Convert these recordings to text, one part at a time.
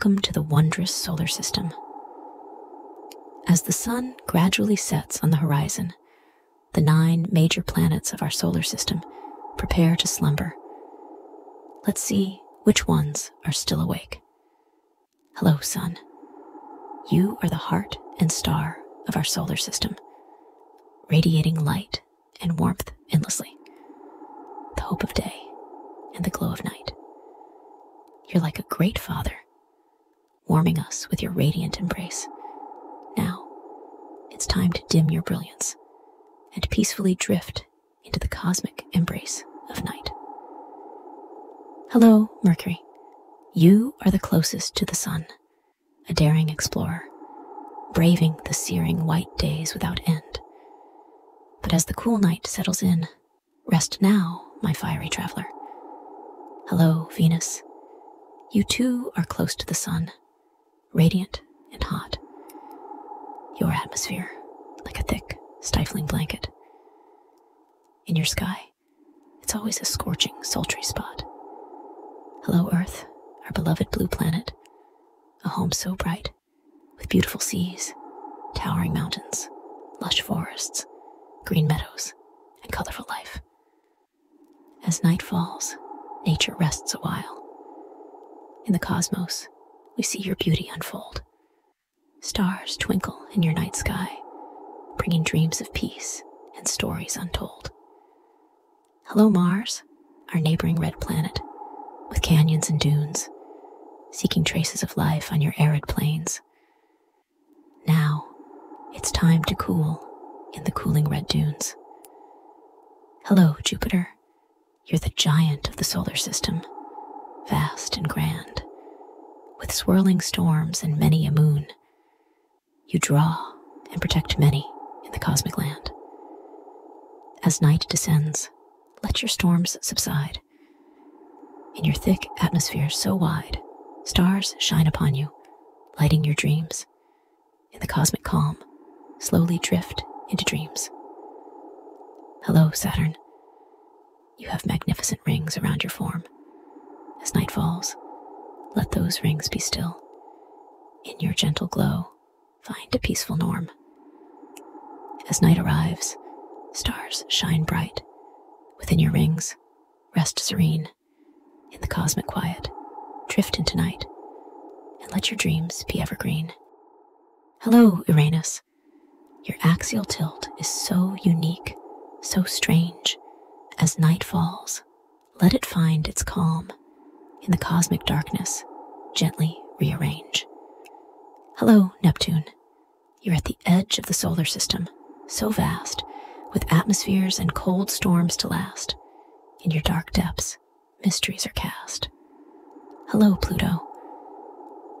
Welcome to the wondrous solar system. As the sun gradually sets on the horizon, the nine major planets of our solar system prepare to slumber. Let's see which ones are still awake. Hello, Sun. You are the heart and star of our solar system, radiating light and warmth endlessly, the hope of day and the glow of night. You're like a great father, warming us with your radiant embrace. Now, it's time to dim your brilliance and peacefully drift into the cosmic embrace of night. Hello, Mercury. You are the closest to the sun, a daring explorer, braving the searing white days without end. But as the cool night settles in, rest now, my fiery traveler. Hello, Venus. You too are close to the sun, radiant and hot. Your atmosphere, like a thick, stifling blanket. In your sky, it's always a scorching, sultry spot. Hello, Earth, our beloved blue planet, a home so bright, with beautiful seas, towering mountains, lush forests, green meadows, and colorful life. As night falls, nature rests a while. In the cosmos, we see your beauty unfold. Stars twinkle in your night sky, bringing dreams of peace and stories untold. Hello, Mars, our neighboring red planet, with canyons and dunes, seeking traces of life on your arid plains. Now, it's time to cool in the cooling red dunes. Hello, Jupiter. You're the giant of the solar system, vast and grand, with swirling storms and many a moon. You draw and protect many in the cosmic land. As night descends, let your storms subside. In your thick atmosphere so wide, stars shine upon you, lighting your dreams. In the cosmic calm, slowly drift into dreams. Hello, Saturn. You have magnificent rings around your form. As night falls, let those rings be still. In your gentle glow, find a peaceful norm. As night arrives, stars shine bright. Within your rings, rest serene. In the cosmic quiet, drift into night, and let your dreams be evergreen. Hello, Uranus. Your axial tilt is so unique, so strange. As night falls, let it find its calm. In the cosmic darkness, gently rearrange. Hello, Neptune. You're at the edge of the solar system, so vast, with atmospheres and cold storms to last. In your dark depths, mysteries are cast. Hello, Pluto.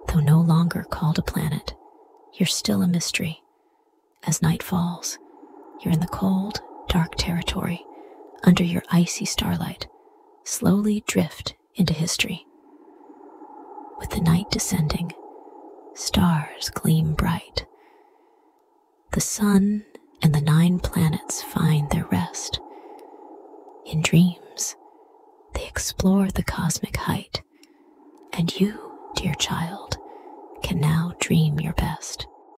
Though no longer called a planet, you're still a mystery. As night falls, you're in the cold, dark territory, under your icy starlight, slowly drift into history. With the night descending, stars gleam bright. The sun and the nine planets find their rest. In dreams, they explore the cosmic height, and you, dear child, can now dream your best.